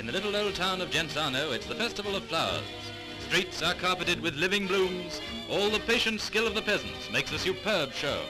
In the little old town of Genzano, it's the Festival of Flowers. Streets are carpeted with living blooms. All the patient skill of the peasants makes a superb show.